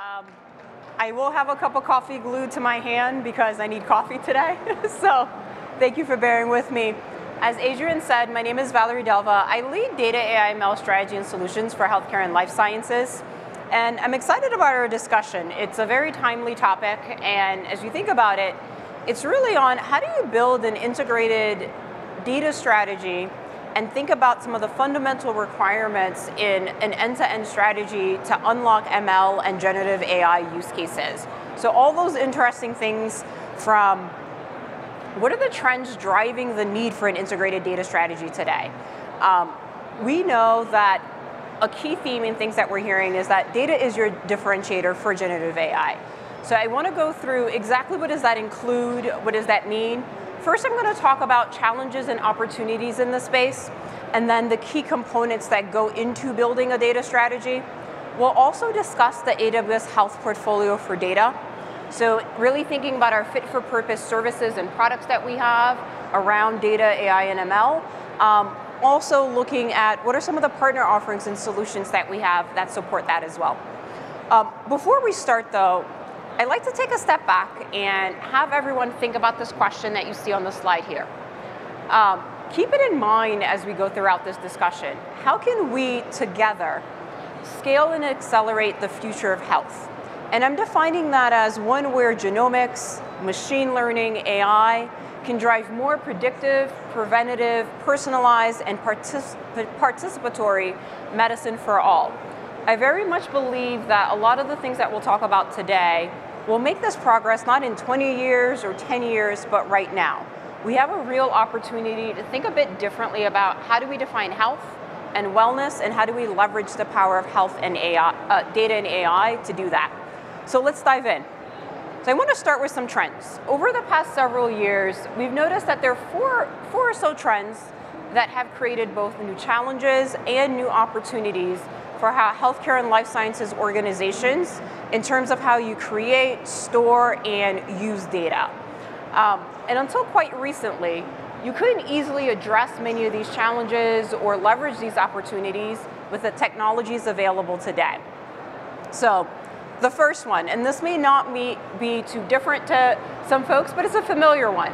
Um, I will have a cup of coffee glued to my hand because I need coffee today. so thank you for bearing with me. As Adrian said, my name is Valerie Delva. I lead data AI ML strategy and solutions for healthcare and life sciences. And I'm excited about our discussion. It's a very timely topic. And as you think about it, it's really on how do you build an integrated data strategy and think about some of the fundamental requirements in an end-to-end strategy to unlock ML and generative AI use cases. So all those interesting things from what are the trends driving the need for an integrated data strategy today? Um, we know that a key theme in things that we're hearing is that data is your differentiator for generative AI. So I want to go through exactly what does that include, what does that mean, First, I'm going to talk about challenges and opportunities in the space, and then the key components that go into building a data strategy. We'll also discuss the AWS Health portfolio for data. So really thinking about our fit for purpose services and products that we have around data, AI, and ML. Um, also looking at what are some of the partner offerings and solutions that we have that support that as well. Um, before we start though, I'd like to take a step back and have everyone think about this question that you see on the slide here. Um, keep it in mind as we go throughout this discussion. How can we together scale and accelerate the future of health? And I'm defining that as one where genomics, machine learning, AI can drive more predictive, preventative, personalized, and particip participatory medicine for all. I very much believe that a lot of the things that we'll talk about today We'll make this progress not in 20 years or 10 years, but right now. We have a real opportunity to think a bit differently about how do we define health and wellness and how do we leverage the power of health and AI, uh, data and AI to do that. So let's dive in. So I want to start with some trends. Over the past several years, we've noticed that there are four, four or so trends that have created both new challenges and new opportunities for how healthcare and life sciences organizations in terms of how you create, store, and use data. Um, and until quite recently, you couldn't easily address many of these challenges or leverage these opportunities with the technologies available today. So the first one, and this may not be, be too different to some folks, but it's a familiar one.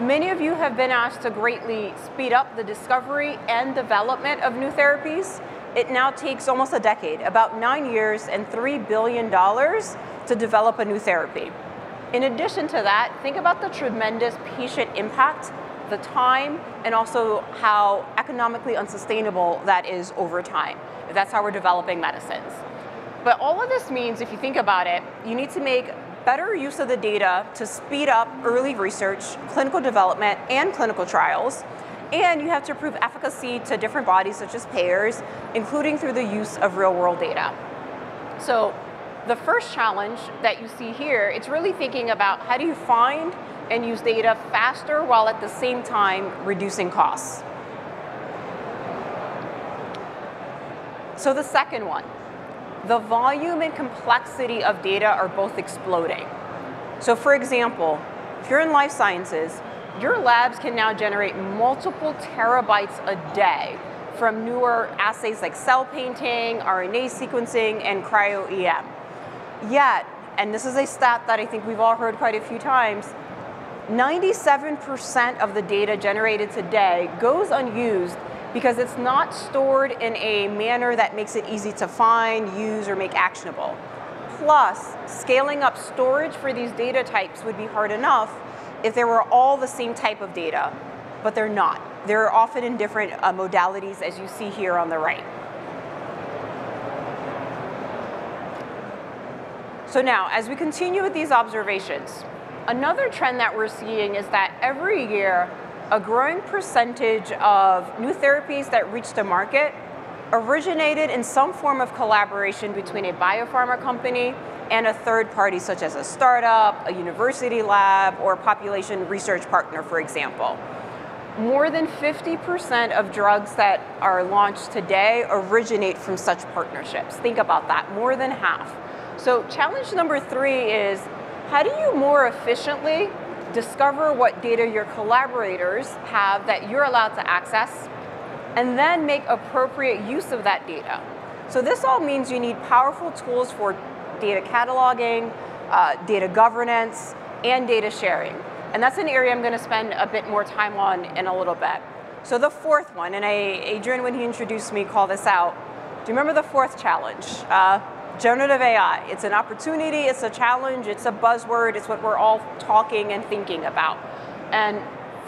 Many of you have been asked to greatly speed up the discovery and development of new therapies it now takes almost a decade, about nine years and $3 billion to develop a new therapy. In addition to that, think about the tremendous patient impact, the time, and also how economically unsustainable that is over time. That's how we're developing medicines. But all of this means, if you think about it, you need to make better use of the data to speed up early research, clinical development, and clinical trials, and you have to prove efficacy to different bodies such as payers, including through the use of real world data. So the first challenge that you see here, it's really thinking about how do you find and use data faster while at the same time reducing costs. So the second one, the volume and complexity of data are both exploding. So for example, if you're in life sciences, your labs can now generate multiple terabytes a day from newer assays like cell painting, RNA sequencing, and cryo-EM. Yet, and this is a stat that I think we've all heard quite a few times, 97% of the data generated today goes unused because it's not stored in a manner that makes it easy to find, use, or make actionable. Plus, scaling up storage for these data types would be hard enough if they were all the same type of data, but they're not. They're often in different uh, modalities as you see here on the right. So now, as we continue with these observations, another trend that we're seeing is that every year, a growing percentage of new therapies that reach the market originated in some form of collaboration between a biopharma company and a third party such as a startup, a university lab, or a population research partner, for example. More than 50% of drugs that are launched today originate from such partnerships. Think about that, more than half. So challenge number three is, how do you more efficiently discover what data your collaborators have that you're allowed to access, and then make appropriate use of that data? So this all means you need powerful tools for data cataloging, uh, data governance, and data sharing. And that's an area I'm going to spend a bit more time on in a little bit. So the fourth one, and I, Adrian, when he introduced me, called this out. Do you remember the fourth challenge? Uh, generative AI. It's an opportunity, it's a challenge, it's a buzzword, it's what we're all talking and thinking about. And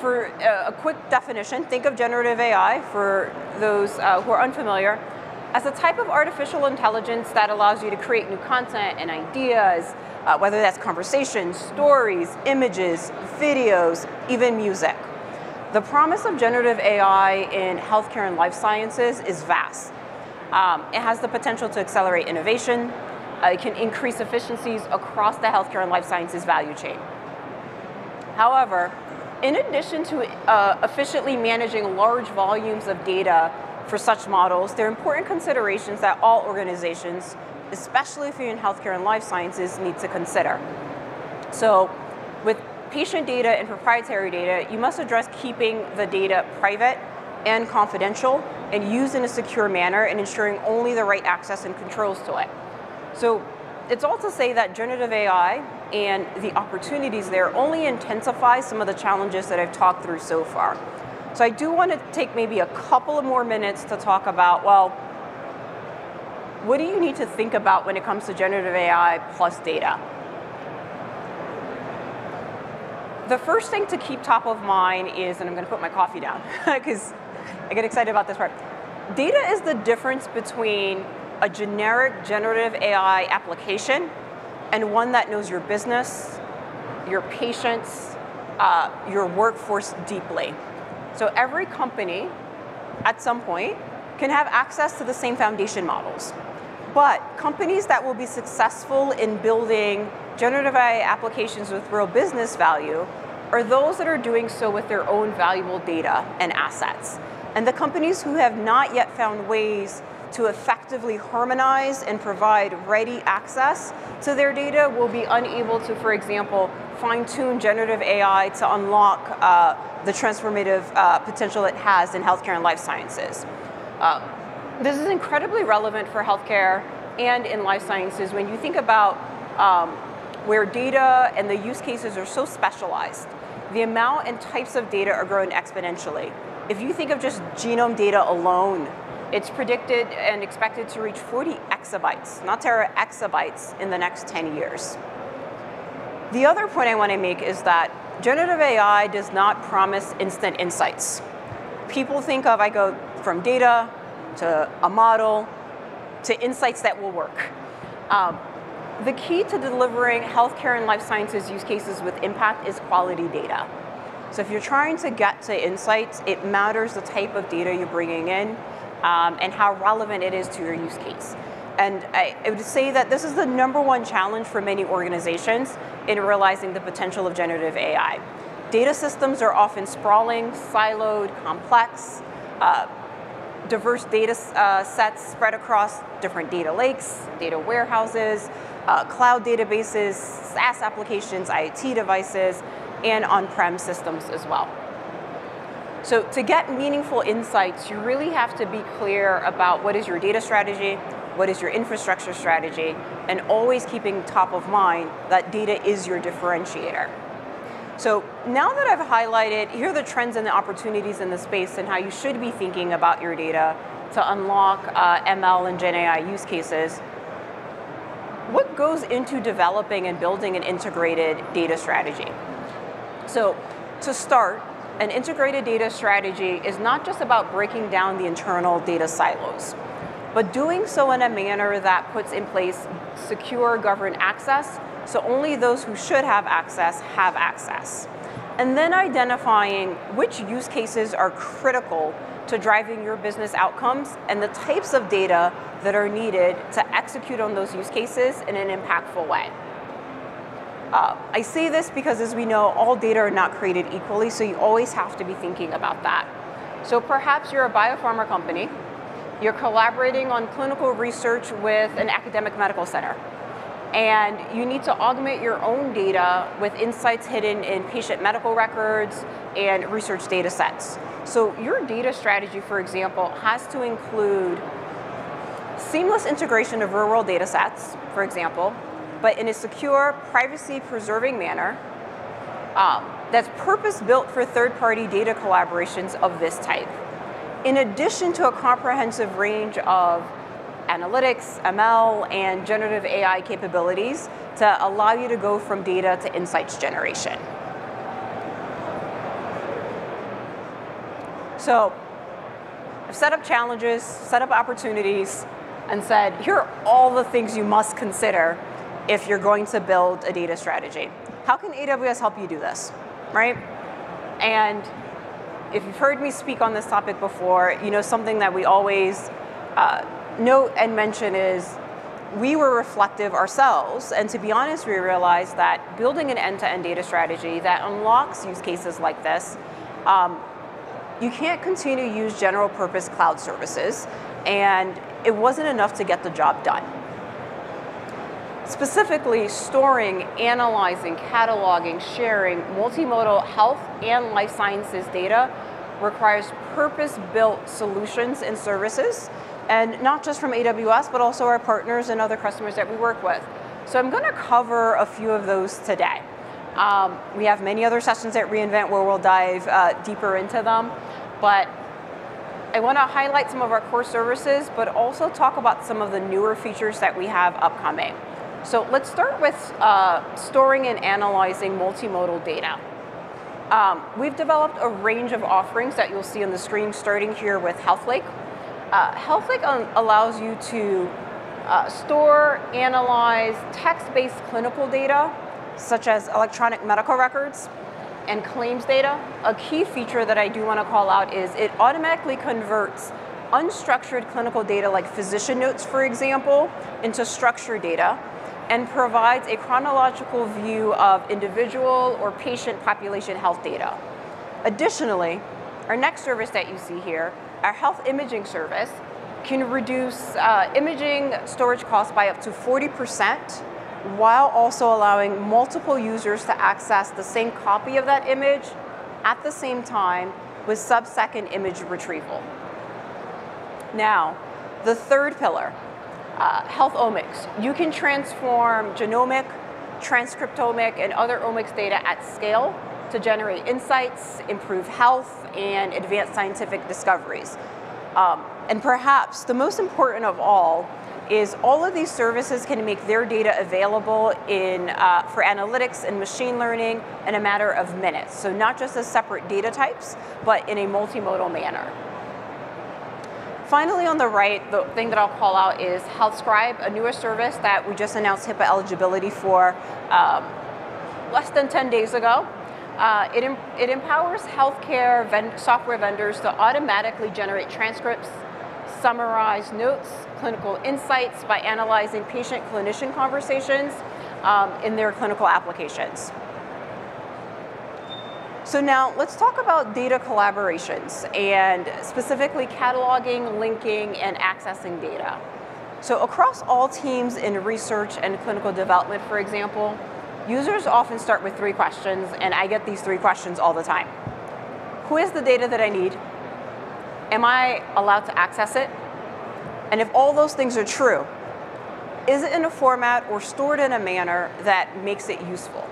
for a quick definition, think of generative AI for those uh, who are unfamiliar as a type of artificial intelligence that allows you to create new content and ideas, uh, whether that's conversations, stories, images, videos, even music. The promise of generative AI in healthcare and life sciences is vast. Um, it has the potential to accelerate innovation. Uh, it can increase efficiencies across the healthcare and life sciences value chain. However, in addition to uh, efficiently managing large volumes of data for such models, there are important considerations that all organizations, especially if you're in healthcare and life sciences, need to consider. So with patient data and proprietary data, you must address keeping the data private and confidential and used in a secure manner and ensuring only the right access and controls to it. So it's all to say that generative AI and the opportunities there only intensify some of the challenges that I've talked through so far. So I do want to take maybe a couple of more minutes to talk about, well, what do you need to think about when it comes to generative AI plus data? The first thing to keep top of mind is, and I'm going to put my coffee down because I get excited about this part. Data is the difference between a generic generative AI application and one that knows your business, your patients, uh, your workforce deeply. So every company at some point can have access to the same foundation models. But companies that will be successful in building generative AI applications with real business value are those that are doing so with their own valuable data and assets. And the companies who have not yet found ways to effectively harmonize and provide ready access to their data will be unable to, for example, fine tune generative AI to unlock uh, the transformative uh, potential it has in healthcare and life sciences. Uh, this is incredibly relevant for healthcare and in life sciences when you think about um, where data and the use cases are so specialized. The amount and types of data are growing exponentially. If you think of just genome data alone, it's predicted and expected to reach 40 exabytes, not tera, exabytes in the next 10 years. The other point I want to make is that generative AI does not promise instant insights. People think of, I go from data to a model to insights that will work. Um, the key to delivering healthcare and life sciences use cases with impact is quality data. So if you're trying to get to insights, it matters the type of data you're bringing in um, and how relevant it is to your use case. And I, I, would say that this is the number one challenge for many organizations in realizing the potential of generative AI. Data systems are often sprawling, siloed, complex, uh, diverse data uh, sets spread across different data lakes, data warehouses, uh, cloud databases, SaaS applications, IoT devices, and on-prem systems as well. So to get meaningful insights, you really have to be clear about what is your data strategy, what is your infrastructure strategy, and always keeping top of mind that data is your differentiator. So now that I've highlighted, here are the trends and the opportunities in the space and how you should be thinking about your data to unlock uh, ML and Gen AI use cases. What goes into developing and building an integrated data strategy? So to start, an integrated data strategy is not just about breaking down the internal data silos, but doing so in a manner that puts in place secure governed access so only those who should have access have access. And then identifying which use cases are critical to driving your business outcomes and the types of data that are needed to execute on those use cases in an impactful way. Uh, I say this because as we know, all data are not created equally, so you always have to be thinking about that. So perhaps you're a biopharma company, you're collaborating on clinical research with an academic medical center, and you need to augment your own data with insights hidden in patient medical records and research data sets. So your data strategy, for example, has to include seamless integration of real world data sets, for example, but in a secure, privacy-preserving manner um, that's purpose-built for third-party data collaborations of this type. In addition to a comprehensive range of analytics, ML, and generative AI capabilities to allow you to go from data to insights generation. So I've set up challenges, set up opportunities, and said, here are all the things you must consider if you're going to build a data strategy. How can AWS help you do this, right? And if you've heard me speak on this topic before, you know something that we always uh, note and mention is we were reflective ourselves, and to be honest, we realized that building an end-to-end data strategy that unlocks use cases like this, um, you can't continue to use general purpose cloud services, and it wasn't enough to get the job done. Specifically, storing, analyzing, cataloging, sharing multimodal health and life sciences data requires purpose-built solutions and services and not just from AWS, but also our partners and other customers that we work with. So I'm going to cover a few of those today. Um, we have many other sessions at reInvent where we'll dive uh, deeper into them, but I want to highlight some of our core services, but also talk about some of the newer features that we have upcoming. So let's start with uh, storing and analyzing multimodal data. Um, we've developed a range of offerings that you'll see on the screen, starting here with HealthLake. Uh, HealthLake allows you to uh, store, analyze text-based clinical data, such as electronic medical records and claims data. A key feature that I do want to call out is it automatically converts unstructured clinical data like physician notes, for example, into structured data and provides a chronological view of individual or patient population health data. Additionally, our next service that you see here our health imaging service can reduce uh, imaging storage costs by up to 40% while also allowing multiple users to access the same copy of that image at the same time with sub-second image retrieval. Now, the third pillar, uh, HealthOmics. You can transform genomic, transcriptomic, and other omics data at scale to generate insights, improve health, and advance scientific discoveries. Um, and perhaps the most important of all is all of these services can make their data available in, uh, for analytics and machine learning in a matter of minutes. So not just as separate data types, but in a multimodal manner. Finally, on the right, the thing that I'll call out is HealthScribe, a newer service that we just announced HIPAA eligibility for um, less than 10 days ago. Uh, it, em it empowers healthcare software vendors to automatically generate transcripts, summarize notes, clinical insights by analyzing patient-clinician conversations um, in their clinical applications. So now let's talk about data collaborations and specifically cataloging, linking, and accessing data. So across all teams in research and clinical development, for example, Users often start with three questions, and I get these three questions all the time. Who is the data that I need? Am I allowed to access it? And if all those things are true, is it in a format or stored in a manner that makes it useful?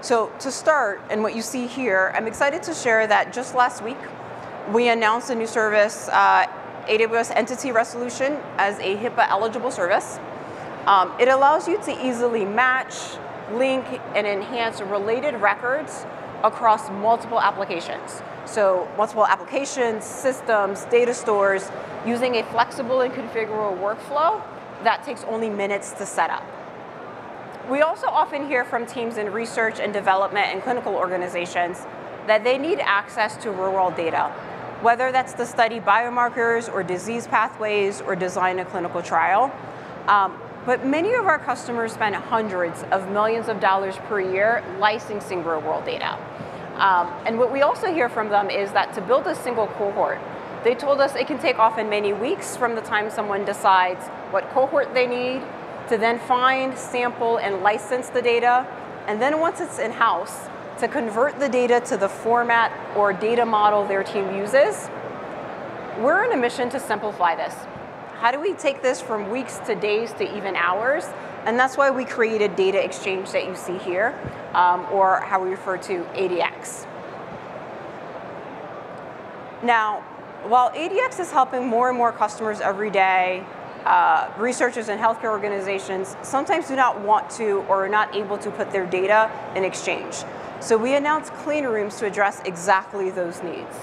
So to start, and what you see here, I'm excited to share that just last week, we announced a new service, uh, AWS Entity Resolution, as a HIPAA eligible service. Um, it allows you to easily match, link and enhance related records across multiple applications. So multiple applications, systems, data stores, using a flexible and configurable workflow that takes only minutes to set up. We also often hear from teams in research and development and clinical organizations that they need access to real-world data, whether that's to study biomarkers or disease pathways or design a clinical trial. Um, but many of our customers spend hundreds of millions of dollars per year licensing real world data. Um, and what we also hear from them is that to build a single cohort, they told us it can take often many weeks from the time someone decides what cohort they need to then find, sample, and license the data. And then once it's in-house, to convert the data to the format or data model their team uses. We're on a mission to simplify this how do we take this from weeks to days to even hours And that's why we created Data Exchange that you see here, um, or how we refer to ADX. Now, while ADX is helping more and more customers every day, uh, researchers and healthcare organizations sometimes do not want to or are not able to put their data in exchange. So we announced clean rooms to address exactly those needs.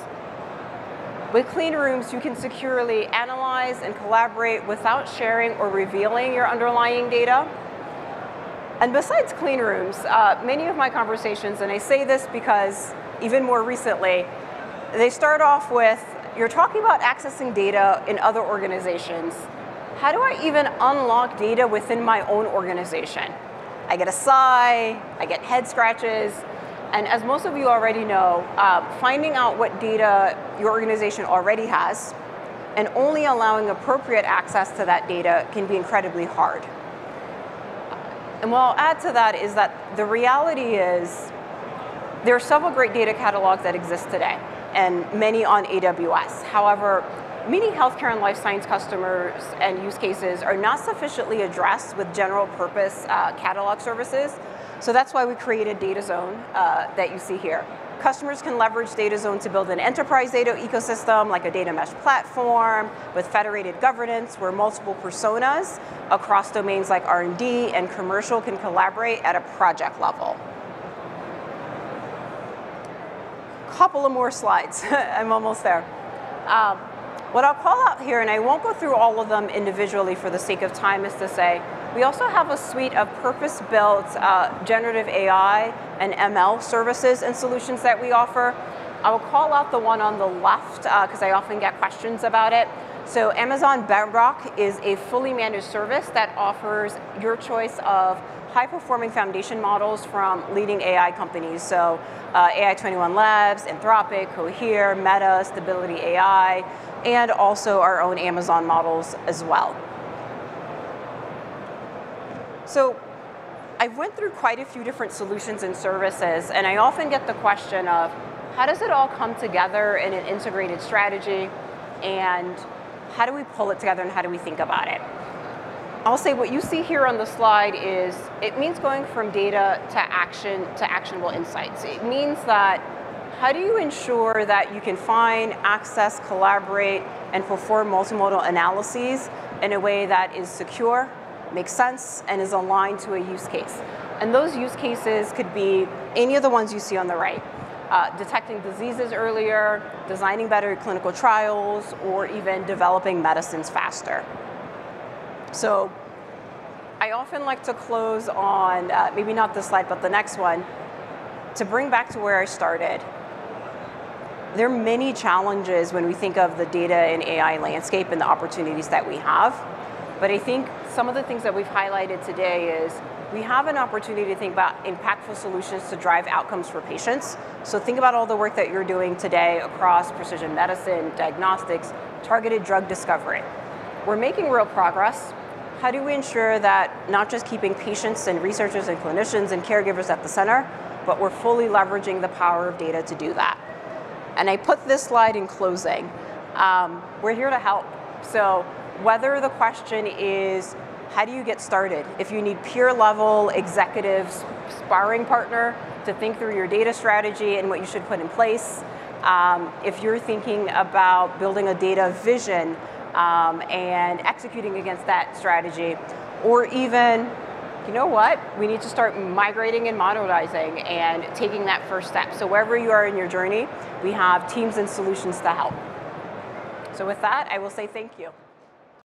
With clean rooms, you can securely analyze and collaborate without sharing or revealing your underlying data. And besides clean rooms, uh, many of my conversations, and I say this because even more recently, they start off with, you're talking about accessing data in other organizations. How do I even unlock data within my own organization? I get a sigh, I get head scratches, and as most of you already know, uh, finding out what data your organization already has and only allowing appropriate access to that data can be incredibly hard. And what I'll add to that is that the reality is there are several great data catalogs that exist today and many on AWS. However, many healthcare and life science customers and use cases are not sufficiently addressed with general purpose uh, catalog services so that's why we created DataZone uh, that you see here. Customers can leverage DataZone to build an enterprise data ecosystem like a data mesh platform with federated governance where multiple personas across domains like R&D and commercial can collaborate at a project level. Couple of more slides, I'm almost there. Um, what I'll call out here, and I won't go through all of them individually for the sake of time, is to say, we also have a suite of purpose-built uh, generative AI and ML services and solutions that we offer. I will call out the one on the left because uh, I often get questions about it. So Amazon Bedrock is a fully managed service that offers your choice of high-performing foundation models from leading AI companies. So uh, AI21 Labs, Anthropic, Cohere, Meta, Stability AI, and also our own Amazon models as well. So I went through quite a few different solutions and services, and I often get the question of, how does it all come together in an integrated strategy, and how do we pull it together and how do we think about it? I'll say what you see here on the slide is, it means going from data to action to actionable insights. It means that how do you ensure that you can find, access, collaborate, and perform multimodal analyses in a way that is secure, makes sense, and is aligned to a use case? And those use cases could be any of the ones you see on the right. Uh, detecting diseases earlier, designing better clinical trials, or even developing medicines faster. So I often like to close on, uh, maybe not this slide, but the next one, to bring back to where I started there are many challenges when we think of the data and AI landscape and the opportunities that we have. But I think some of the things that we've highlighted today is we have an opportunity to think about impactful solutions to drive outcomes for patients. So think about all the work that you're doing today across precision medicine, diagnostics, targeted drug discovery. We're making real progress. How do we ensure that not just keeping patients and researchers and clinicians and caregivers at the center, but we're fully leveraging the power of data to do that? And I put this slide in closing. Um, we're here to help. So whether the question is, how do you get started? If you need peer level executives, sparring partner to think through your data strategy and what you should put in place. Um, if you're thinking about building a data vision um, and executing against that strategy, or even you know what, we need to start migrating and modernizing and taking that first step. So wherever you are in your journey, we have teams and solutions to help. So with that, I will say thank you.